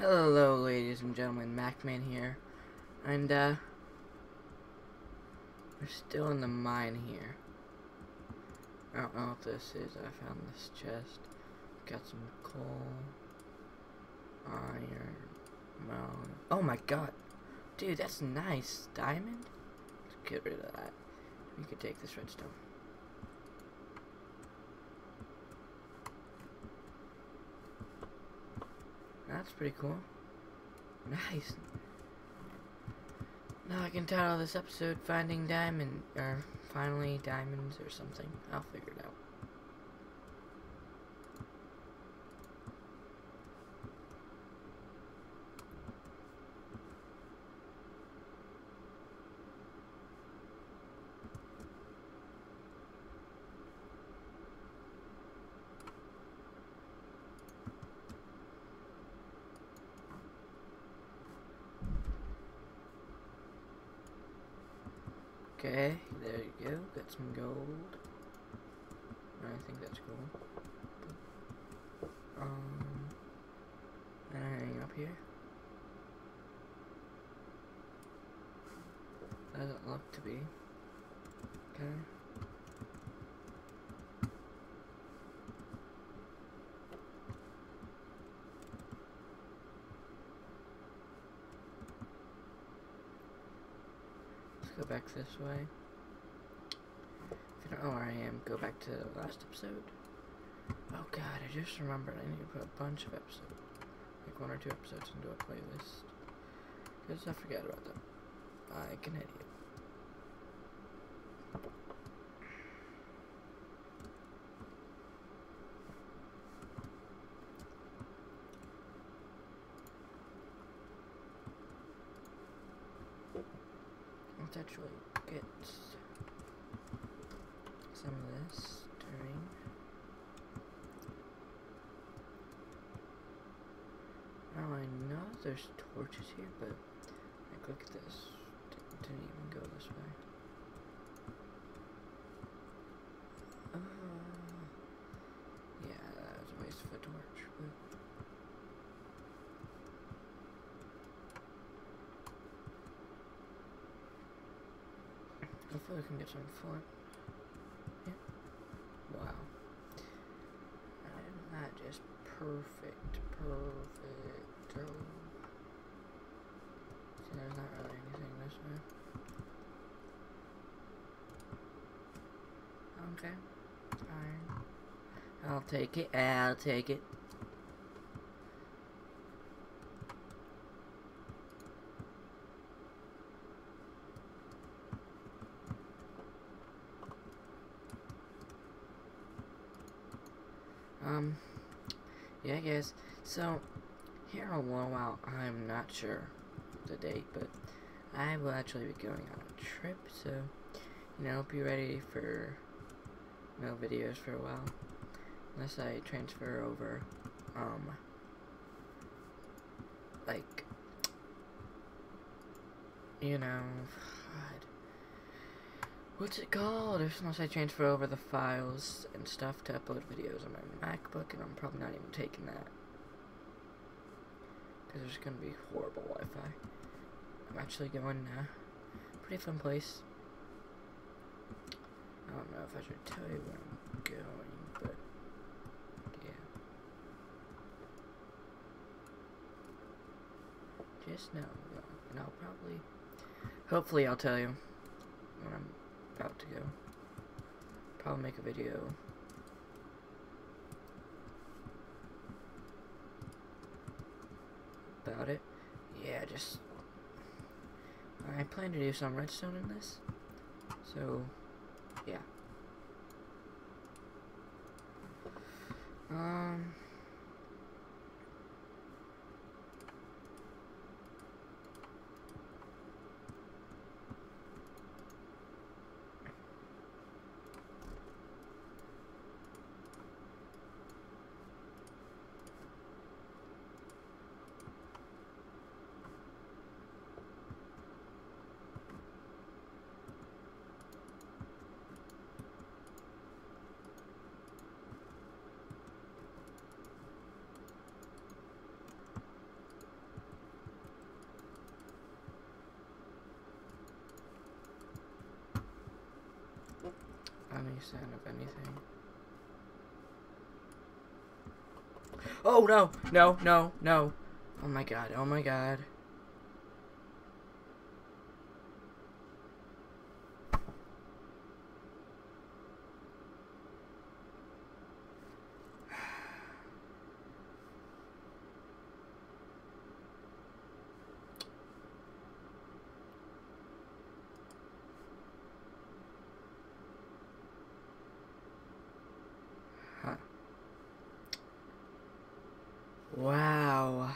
Hello, ladies and gentlemen, MacMan here, and uh, we're still in the mine here. I don't know what this is. I found this chest. Got some coal, iron. Oh my god, dude, that's nice. Diamond. Let's get rid of that. We could take this redstone. That's pretty cool. Nice. Now I can title this episode Finding Diamond, or Finally Diamonds or something. I'll figure it out. Okay, there you go. Got some gold. I think that's cool. Um, anything up here? Doesn't look to be. Okay. Go back this way. If you don't know where I am, go back to the last episode. Oh god, I just remembered I need to put a bunch of episodes, like one or two episodes into a playlist. Because I forgot about them. Like an idiot. Let's actually get some of this during. Now I know there's torches here, but like look at this. Didn't, didn't even go this way. Uh, yeah, that was a waste of a torch, but. Hopefully we can get some flint. Yeah. Wow. Isn't that just perfect? Perfect. Oh. See, there's not really anything this way. Okay. Iron. I'll take it. I'll take it. Um, yeah, guys. So, here a little while, I'm not sure the date, but I will actually be going on a trip, so, you know, be ready for no videos for a while. Unless I transfer over, um, like, you know, what's it called? Unless I transfer over the files and stuff to upload videos on my MacBook, and I'm probably not even taking that. Because there's going to be horrible Wi-Fi. I'm actually going, to a pretty fun place. I don't know if I should tell you where I'm going, but, yeah. Just know, and I'll probably, hopefully I'll tell you when I'm about to go. Probably make a video. About it. Yeah, just. I plan to do some redstone in this. So, yeah. Um. Of anything. Oh no, no, no, no. Oh my god, oh my god. Wow.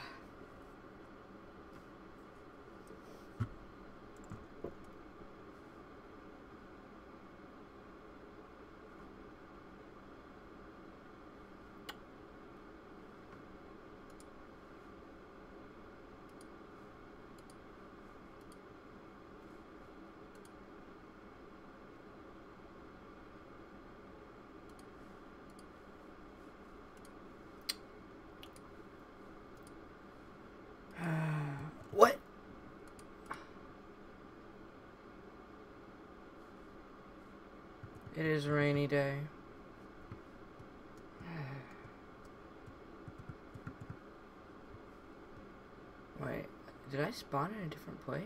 what? It is a rainy day. Wait, did I spawn in a different place?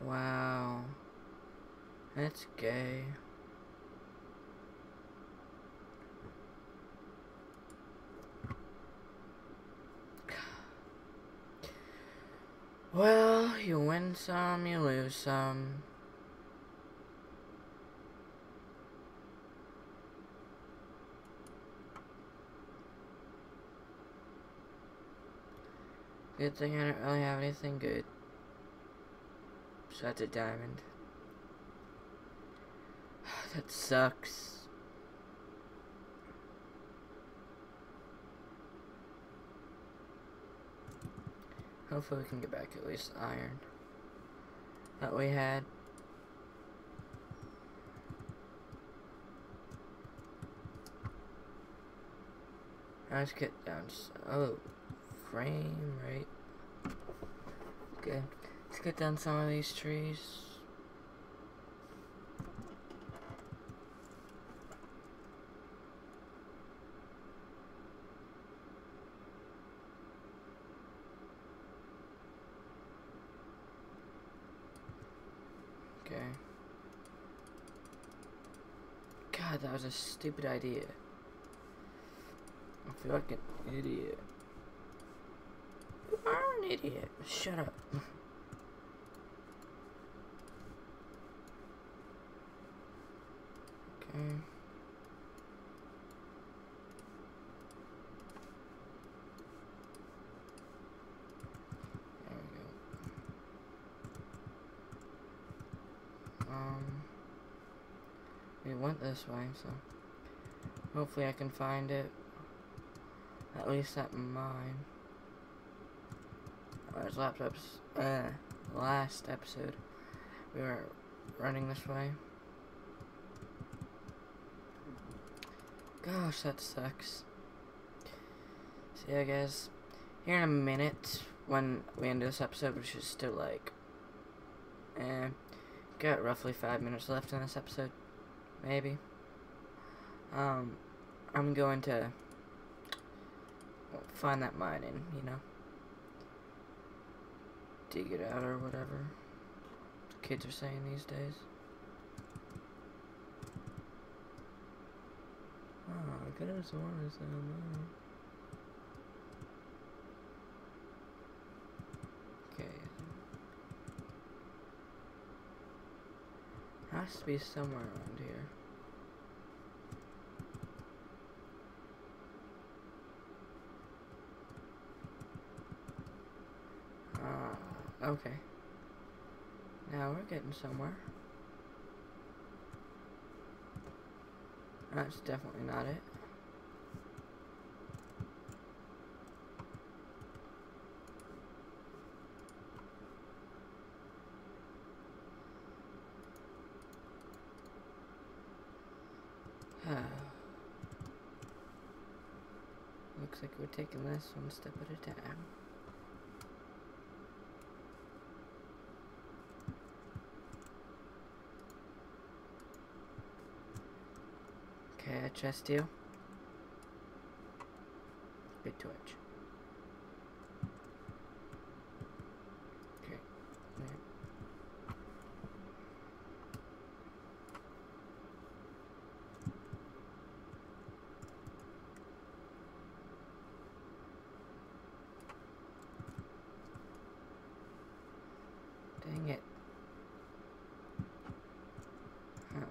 What? Wow. That's gay. Well, you win some, you lose some. Good thing I don't really have anything good. So that's a diamond. that sucks. Hopefully we can get back at least iron that we had. Let's get down. Oh, frame rate. Okay, let's get down some of these trees. Okay. God, that was a stupid idea. I feel like an idiot. You are an idiot. Shut up. okay. There we go. Um, we went this way, so hopefully I can find it. At least at mine. Whereas laptops, uh, last episode, we were running this way. Gosh, that sucks. So yeah, guys, here in a minute, when we end this episode, which is still like, eh, got roughly five minutes left in this episode, maybe. Um, I'm going to find that mine and, you know, dig it out or whatever kids are saying these days. Oh, I could have sworn I said. Okay. Has to be somewhere around here. Uh, okay. Now we're getting somewhere. That's definitely not it. Looks like we're taking this one step at a time. Okay, I trust you. Good torch. Okay. Dang it. Huh.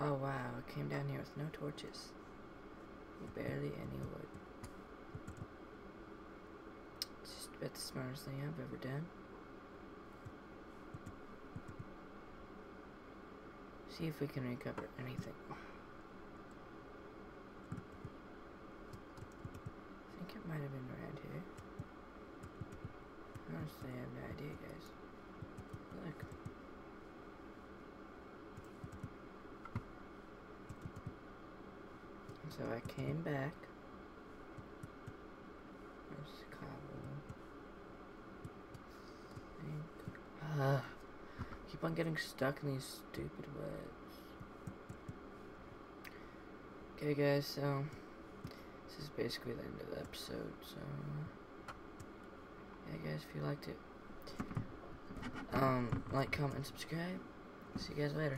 Oh wow, I came down here with no torches. Barely any wood. It's just about the smartest thing I've ever done. See if we can recover anything. I think it might have been around here. Honestly, I have no idea, guys. Look. So I came back. Think. Ah, keep on getting stuck in these stupid webs. Okay, guys. So this is basically the end of the episode. So yeah, guys, if you liked it, um, like, comment, and subscribe. See you guys later.